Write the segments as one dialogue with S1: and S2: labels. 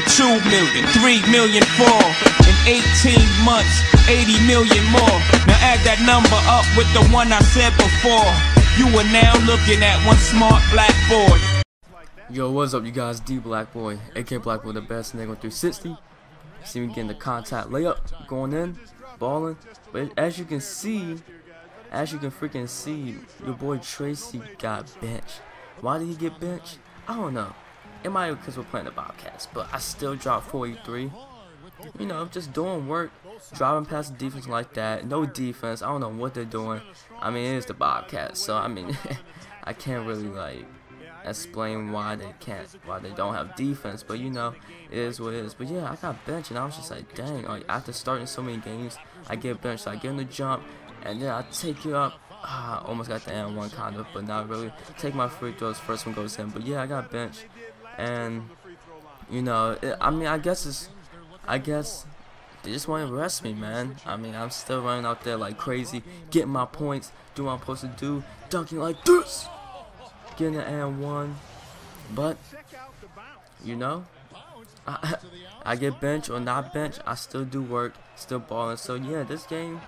S1: million, 2 million, 3 million, 4. In 18 months, 80 million more. Now add that number up with the one I said before. You are now looking at one smart black boy.
S2: Yo, what's up, you guys? D Black Boy, AK Black Boy, the best nigga 360. See me getting the contact layup, going in, balling. But as you can see, as you can freaking see, your boy Tracy got benched. Why did he get benched? I don't know. It might be because we're playing the Bobcats, but I still dropped 43. You know, just doing work, driving past the defense like that. No defense. I don't know what they're doing. I mean, it is the Bobcats, so I mean, I can't really like explain why they can't, why they don't have defense. But you know, it is what it is. But yeah, I got benched, and I was just like, dang. Like, after starting so many games, I get benched. So I get in the jump, and then I take you up. Ah, almost got the n one kind of, but not really. Take my free throws. First one goes in. But yeah, I got benched, and you know, it, I mean, I guess it's, I guess they just want to arrest me, man. I mean, I'm still running out there like crazy, getting my points, doing what I'm supposed to do, dunking like this getting an and one, but you know, I, I get bench or not bench, I still do work, still balling. So yeah, this game,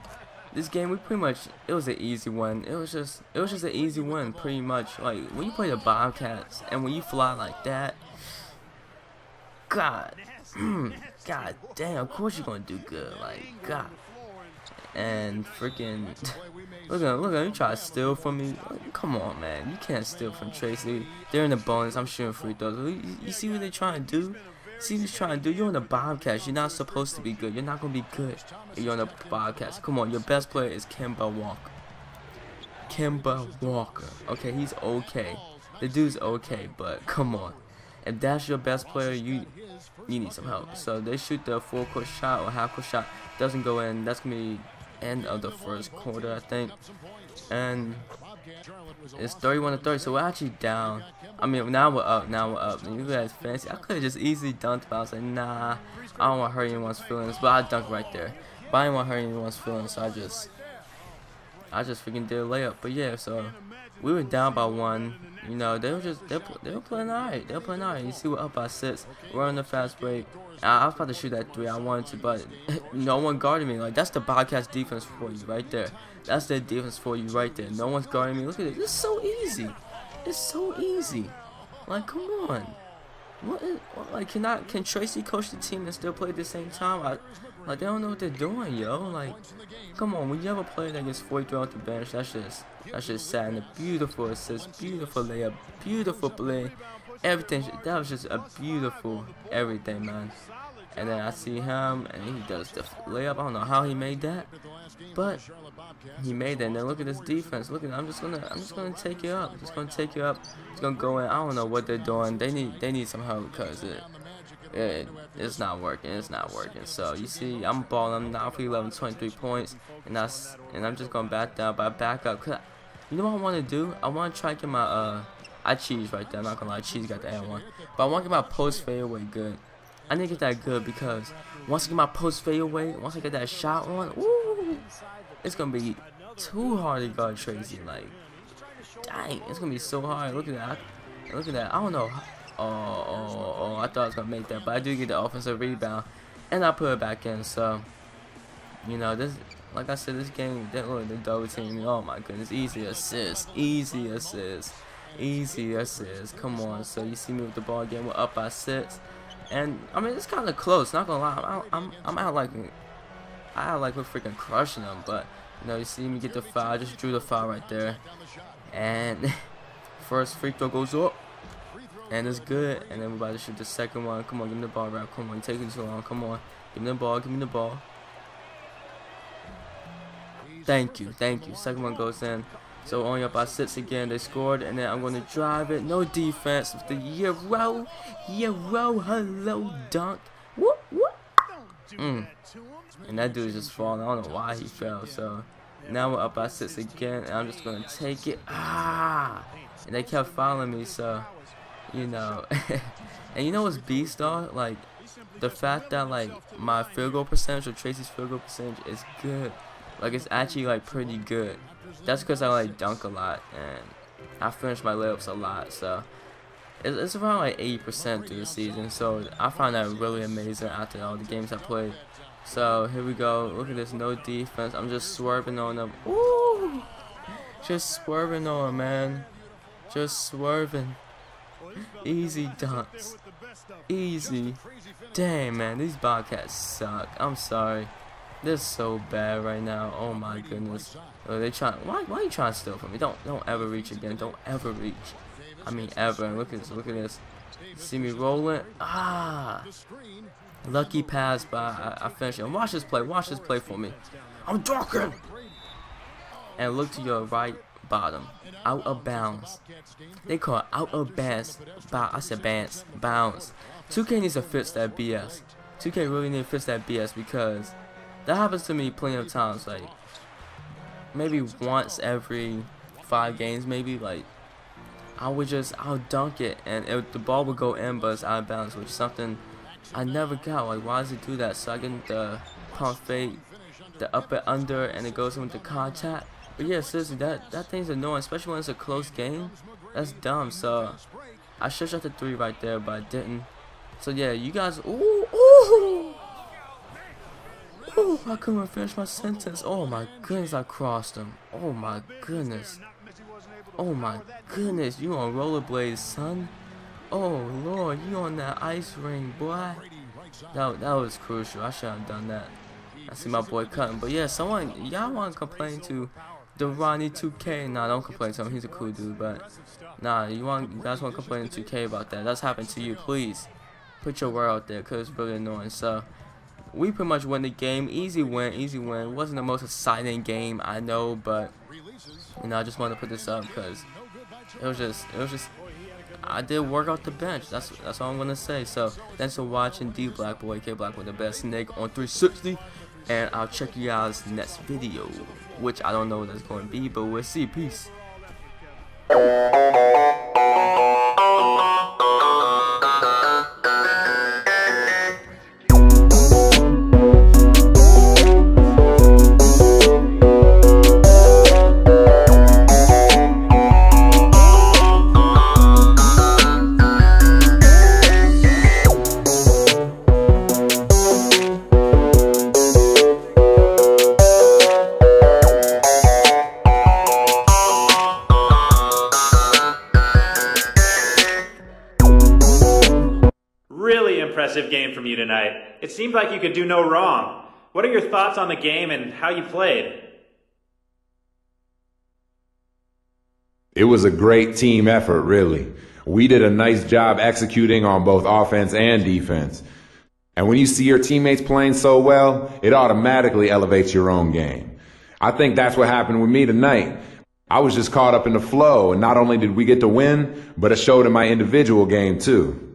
S2: this game we pretty much it was an easy one. It was just it was just an easy one, pretty much. Like when you play the Bobcats and when you fly like that, God, God damn, of course you're gonna do good. Like God and freaking look at look at you try to steal from me. Come on, man, you can't steal from Tracy. They're in the bonus. I'm shooting free throws. You, you see what they're trying to do? See what they're trying to do? You're on the Bobcats. You're not supposed to be good. You're not gonna be good. You're on the Bobcats. Come on, your best player is Kemba Walker. Kemba Walker. Okay, he's okay. The dude's okay, but come on. If that's your best player, you you need some help. So they shoot the full court shot or half court shot. Doesn't go in. That's gonna be end of the first quarter, I think. And it's 31 to 30, so we're actually down. I mean, now we're up, now we're up. And you guys fancy. I could have just easily dunked, but I was like, nah, I don't want to hurt anyone's feelings. But I dunked right there. But I didn't want to hurt anyone's feelings, so I just, I just freaking did a layup. But yeah, so we were down by one. You know, they were just they they were playing alright. They were playing alright. You see, we're up by six. We're on the fast break. I, I was about to shoot that three. I wanted to, but no one guarded me. Like that's the Bobcats defense for you right there. That's their defense for you right there. No one's guarding me. Look at this. It's so easy. It's so easy. Like come on. What, is, like can I can Tracy coach the team and still play at the same time? I like they don't know what they're doing, yo. Like, come on, when you have a player that gets 43 off the bench, that's just that's just sad. And a beautiful assist, beautiful layup, beautiful play, everything. That was just a beautiful everything, man. And then I see him, and he does the layup. I don't know how he made that, but he made that. Then look at this defense. Look at, I'm just gonna, I'm just gonna take you up. Just gonna take you up. It's gonna go in. I don't know what they're doing. They need, they need some help because it, it, it's not working. It's not working. So you see, I'm balling. I'm now for 11, 23 points, and that's, and I'm just gonna back down. But I back up. Cause I, you know what I want to do? I want to try to get my, uh, I cheese right there. I'm not gonna lie. Cheese got the N one, but I want to get my post fadeaway good. I need to get that good because once I get my post fadeaway, once I get that shot on, ooh, it's gonna be too hard to guard Tracy. Like, dang, it's gonna be so hard. Look at that. Look at that. I don't know. Oh, oh, oh, I thought I was gonna make that, but I do get the offensive rebound, and I put it back in. So, you know, this, like I said, this game, they look the double team. Oh my goodness, easy assist, easy assist, easy assist. Come on. So you see me with the ball again. We're up by six. And I mean, it's kind of close. Not gonna lie, I'm I'm I'm out like I like we're freaking crushing them. But you know, you see me get the foul. I just drew the foul right there, and first free throw goes up, and it's good. And then we're about to shoot the second one. Come on, give me the ball, rap. Come on, you're taking too long. Come on, give me the ball. Give me the ball. Thank you, thank you. Second one goes in. So only up by six again. They scored, and then I'm going to drive it. No defense with the Euro. Euro, hello, dunk. Mm. And that dude just falling. I don't know why he fell. So now we're up by six again, and I'm just going to take it. Ah! And they kept following me, so, you know. and you know what's beast, though? Like, the fact that, like, my field goal percentage or Tracy's field goal percentage is good. Like, it's actually, like, pretty good that's because I like dunk a lot and I finish my layups a lot. So it's around like 80% through the season. So I find that really amazing after all the games I played. So here we go. Look at this, no defense. I'm just swerving on them. Ooh, just swerving on them, man. Just swerving. Easy dunks. Easy. Damn, man, these Bobcats suck. I'm sorry. They're so bad right now. Oh my goodness. Oh, they try. Why? Why are you trying to steal from me? Don't. Don't ever reach again. Don't ever reach. I mean ever. Look at this. Look at this. See me rolling. Ah. Lucky pass, but I, I finished it. Watch this play. Watch this play for me. I'm talking. And look to your right bottom. Out of bounds. They call it out of bounds. I said bounds. Bounds. 2K needs to fix that BS. 2K really needs to fix that BS because that happens to me plenty of times. Like maybe once every five games, maybe like I would just I'll dunk it and it, the ball would go in, but it's out of bounds, which is something I never got. Like why does it do that? So I get the pump fake, the up and under, and it goes into contact. But yeah, seriously, that that thing's annoying, especially when it's a close game. That's dumb. So I should shot the three right there, but I didn't. So yeah, you guys. Ooh, ooh. Ooh, I couldn't finish my sentence. Oh my goodness, I crossed him. Oh my goodness. Oh my goodness, you on rollerblades, son. Oh lord, you on that ice ring, boy. That, that was crucial. I should have done that. I see my boy cutting. But yeah, someone, y'all want to complain to the Ronnie 2K? Nah, don't complain to him. He's a cool dude. But nah, you want you guys want to complain to 2K about that? That's happened to you. Please put your word out there because it's really annoying. So we pretty much win the game. Easy win, easy win. Wasn't the most exciting game, I know, but you know, I just wanted to put this up because it was just, it was just, I did work out the bench. That's that's all I'm gonna say. So thanks for watching D Black Boy, K Black with the best Nick on 360, and I'll check you guys next video, which I don't know what that's going to be, but we'll see. Peace.
S3: Game from you tonight. It seemed like you could do no wrong. What are your thoughts on the game and how you played?
S4: It was a great team effort, really. We did a nice job executing on both offense and defense. And when you see your teammates playing so well, it automatically elevates your own game. I think that's what happened with me tonight. I was just caught up in the flow, and not only did we get to win, but it showed in my individual game too.